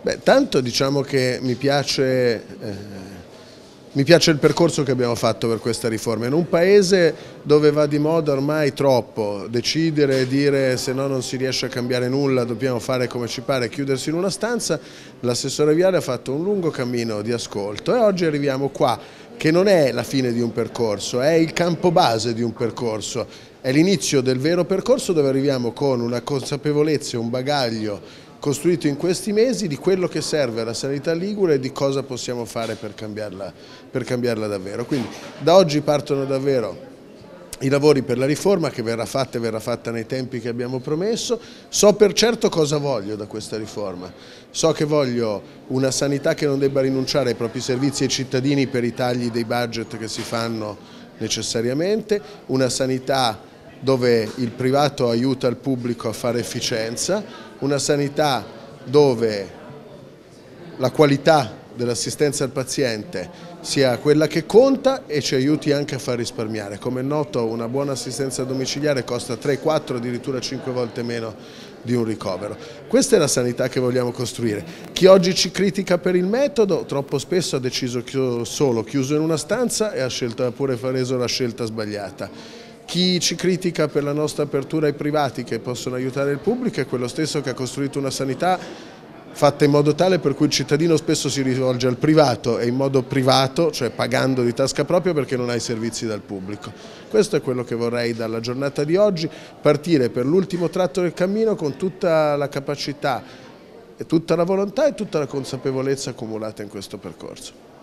Beh, tanto diciamo che mi piace, eh, mi piace, il percorso che abbiamo fatto per questa riforma. In un paese dove va di moda ormai troppo decidere e dire se no non si riesce a cambiare nulla, dobbiamo fare come ci pare, chiudersi in una stanza, l'assessore Viale ha fatto un lungo cammino di ascolto e oggi arriviamo qua che non è la fine di un percorso, è il campo base di un percorso, è l'inizio del vero percorso dove arriviamo con una consapevolezza e un bagaglio costruito in questi mesi di quello che serve alla sanità ligure e di cosa possiamo fare per cambiarla, per cambiarla davvero. Quindi da oggi partono davvero i lavori per la riforma che verrà fatta e verrà fatta nei tempi che abbiamo promesso. So per certo cosa voglio da questa riforma. So che voglio una sanità che non debba rinunciare ai propri servizi ai cittadini per i tagli dei budget che si fanno necessariamente, una sanità dove il privato aiuta il pubblico a fare efficienza, una sanità dove la qualità dell'assistenza al paziente sia quella che conta e ci aiuti anche a far risparmiare. Come è noto una buona assistenza domiciliare costa 3, 4, addirittura 5 volte meno di un ricovero. Questa è la sanità che vogliamo costruire. Chi oggi ci critica per il metodo troppo spesso ha deciso solo chiuso in una stanza e ha scelto, pure reso la scelta sbagliata. Chi ci critica per la nostra apertura ai privati che possono aiutare il pubblico è quello stesso che ha costruito una sanità fatta in modo tale per cui il cittadino spesso si rivolge al privato e in modo privato, cioè pagando di tasca propria perché non ha i servizi dal pubblico. Questo è quello che vorrei dalla giornata di oggi, partire per l'ultimo tratto del cammino con tutta la capacità, tutta la volontà e tutta la consapevolezza accumulata in questo percorso.